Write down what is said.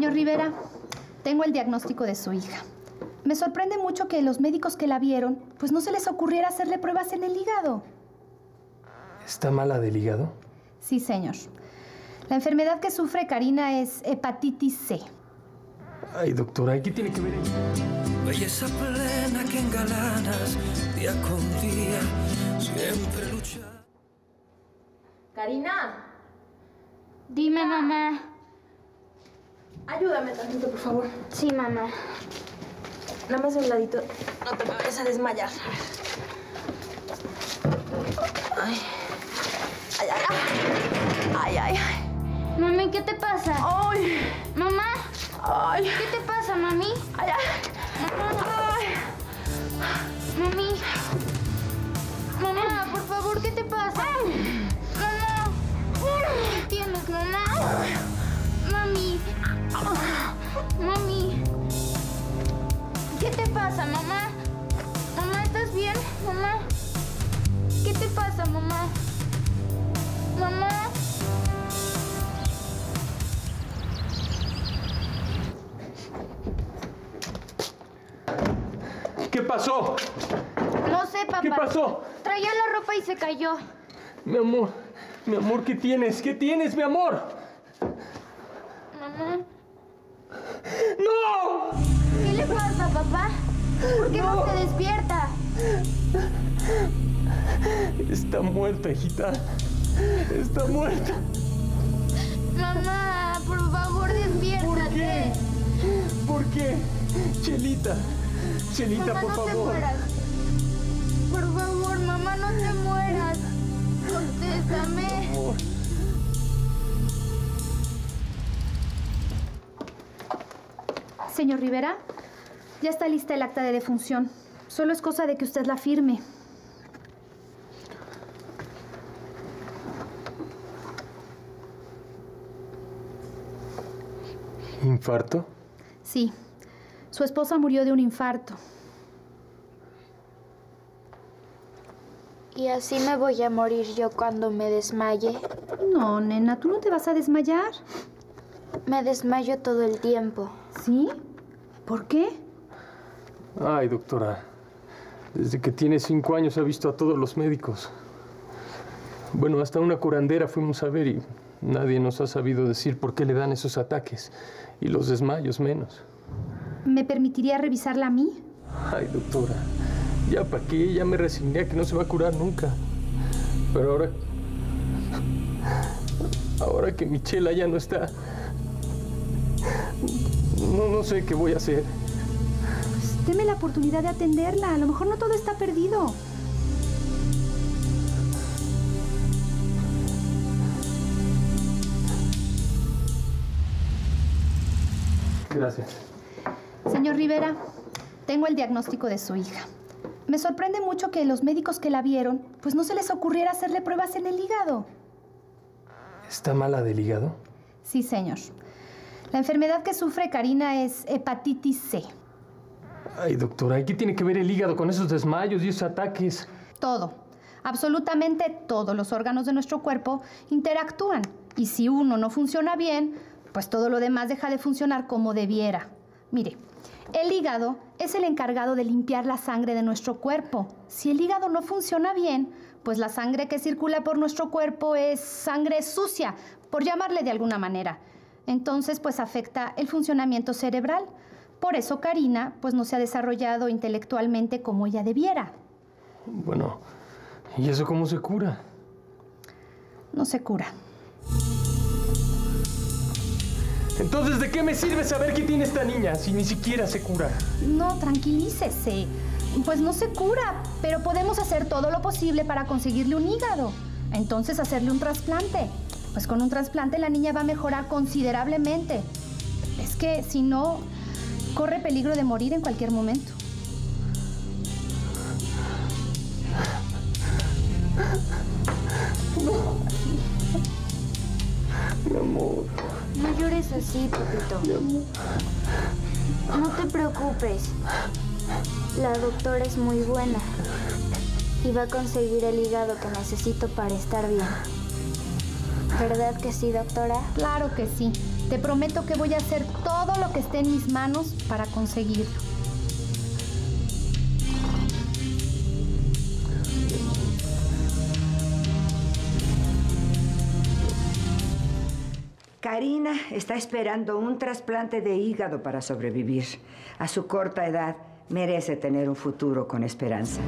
Señor Rivera, tengo el diagnóstico de su hija. Me sorprende mucho que los médicos que la vieron, pues no se les ocurriera hacerle pruebas en el hígado. ¿Está mala del hígado? Sí, señor. La enfermedad que sufre Karina es hepatitis C. Ay, doctora, ¿qué tiene que ver ella? Belleza plena que engalanas día con día, siempre lucha. Karina, Dime, mamá. Ayúdame tantito, por favor. Sí, mamá. Nada más de un ladito. No te vayas a desmayar. Ay. Ay, ay, ay. Ay, ay, ay. Mami, ¿qué te pasa? Ay. Mamá, Ay. ¿qué te pasa, mami? Ay, ay. Ay. Mami. Mamá, por favor, ¿qué te pasa? Mamá. ¿Qué tienes, mamá? Mami. Mami. ¿Qué te pasa, mamá? Mamá, ¿estás bien? Mamá. ¿Qué te pasa, mamá? Mamá. ¿Qué pasó? No sé, papá. ¿Qué pasó? Traía la ropa y se cayó. Mi amor, mi amor, ¿qué tienes? ¿Qué tienes, mi amor? Mamá. ¡No! ¿Qué le pasa, papá? ¿Por qué no, se despierta? Está muerta, hijita. Está muerta. Mamá, por favor, despiértate. ¿Por qué? Chelita. Chelita, Mamá, por no te favor. mueras. Por favor, mamá, no te mueras. Contéstame. Amor. Señor Rivera, ya está lista el acta de defunción. Solo es cosa de que usted la firme. ¿Infarto? Sí, su esposa murió de un infarto. ¿Y así me voy a morir yo cuando me desmaye? No, nena, tú no te vas a desmayar. Me desmayo todo el tiempo. ¿Sí? ¿Por qué? Ay, doctora. Desde que tiene cinco años ha visto a todos los médicos. Bueno, hasta una curandera fuimos a ver y nadie nos ha sabido decir por qué le dan esos ataques. Y los desmayos menos. ¿Me permitiría revisarla a mí? Ay, doctora. Ya para qué, ya me resigné a que no se va a curar nunca. Pero ahora. Ahora que Michela ya no está. Sé qué voy a hacer. Pues deme la oportunidad de atenderla. A lo mejor no todo está perdido. Gracias. Señor Rivera, tengo el diagnóstico de su hija. Me sorprende mucho que los médicos que la vieron, pues no se les ocurriera hacerle pruebas en el hígado. ¿Está mala del hígado? Sí, señor. La enfermedad que sufre Karina es hepatitis C. Ay, doctora, ¿y qué tiene que ver el hígado con esos desmayos y esos ataques? Todo, absolutamente todos los órganos de nuestro cuerpo interactúan. Y si uno no funciona bien, pues todo lo demás deja de funcionar como debiera. Mire, el hígado es el encargado de limpiar la sangre de nuestro cuerpo. Si el hígado no funciona bien, pues la sangre que circula por nuestro cuerpo es sangre sucia, por llamarle de alguna manera. Entonces, pues afecta el funcionamiento cerebral. Por eso Karina, pues no se ha desarrollado intelectualmente como ella debiera. Bueno, ¿y eso cómo se cura? No se cura. Entonces, ¿de qué me sirve saber qué tiene esta niña si ni siquiera se cura? No, tranquilícese. Pues no se cura, pero podemos hacer todo lo posible para conseguirle un hígado. Entonces hacerle un trasplante. Pues con un trasplante la niña va a mejorar considerablemente. Es que si no, corre peligro de morir en cualquier momento. Mi amor, No llores así, papito. mi amor. No te preocupes. La doctora es muy buena. Y va a conseguir el hígado que necesito para estar bien. ¿Verdad que sí, doctora? Claro que sí. Te prometo que voy a hacer todo lo que esté en mis manos para conseguirlo. Karina está esperando un trasplante de hígado para sobrevivir. A su corta edad merece tener un futuro con esperanza.